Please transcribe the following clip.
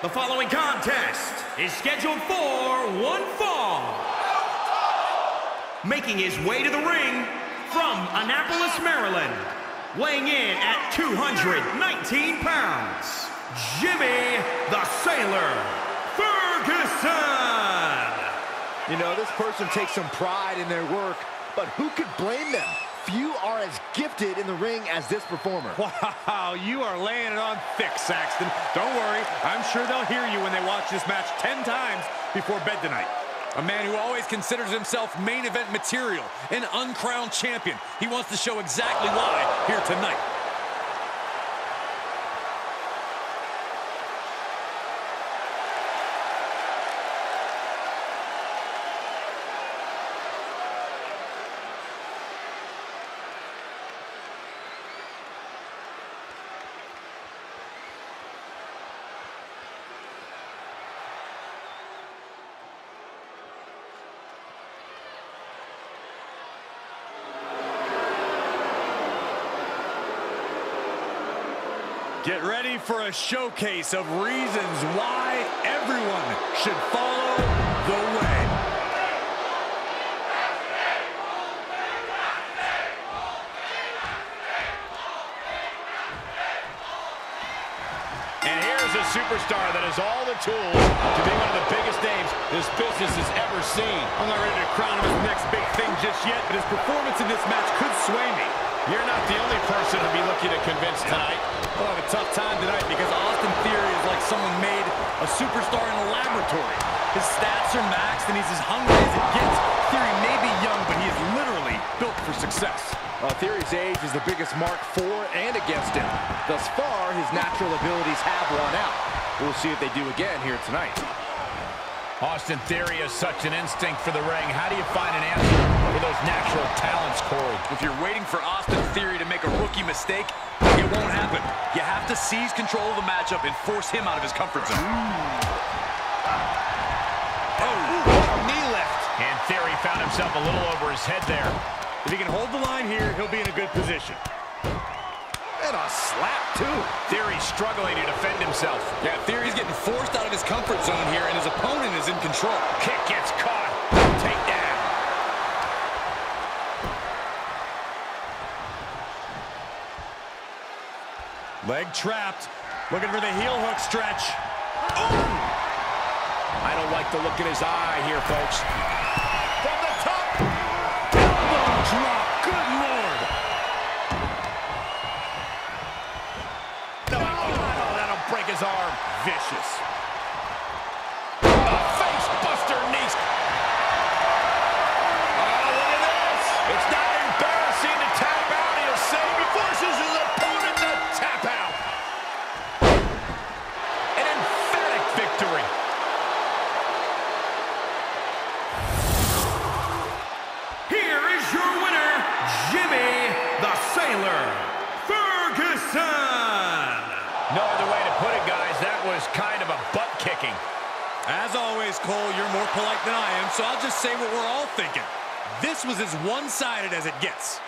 The following contest is scheduled for one fall. Making his way to the ring from Annapolis, Maryland, weighing in at 219 pounds, Jimmy the Sailor Ferguson. You know, this person takes some pride in their work, but who could blame them? Few are as gifted in the ring as this performer. Wow, you are laying it on thick, Saxton. Don't worry, I'm sure they'll hear you when they watch this match 10 times before bed tonight. A man who always considers himself main event material, an uncrowned champion. He wants to show exactly why here tonight. Get ready for a showcase of reasons why everyone should follow the way. And here's a superstar that has all the tools to be one of the biggest names this business has ever seen. I'm not ready to crown him his next big thing just yet, but his performance in this match could sway me. You're not the only person to be looking to convince tonight. I'll have a tough time tonight because Austin Theory is like someone made a superstar in a laboratory. His stats are maxed and he's as hungry as it gets. Theory may be young, but he is literally built for success. Uh, Theory's age is the biggest mark for and against him. Thus far, his natural abilities have won out. We'll see if they do again here tonight. Austin Theory has such an instinct for the ring. How do you find an answer for natural talents, Corey? If you're waiting for Austin Theory to make a rookie mistake, it won't happen. You have to seize control of the matchup and force him out of his comfort zone. Oh, what a knee lift. And Theory found himself a little over his head there. If he can hold the line here, he'll be in a good position. And a slap, too. Theory struggling to defend himself. Yeah, Theory's getting forced out of his comfort zone here, and his opponent is in control. Kick gets caught. Leg trapped. Looking for the heel hook stretch. I don't like the look in his eye here, folks. From the top. Elbow drop. Good lord. No, oh, that'll break his arm. Vicious. Here is your winner, Jimmy the Sailor Ferguson. No other way to put it, guys. That was kind of a butt kicking. As always, Cole, you're more polite than I am, so I'll just say what we're all thinking. This was as one-sided as it gets.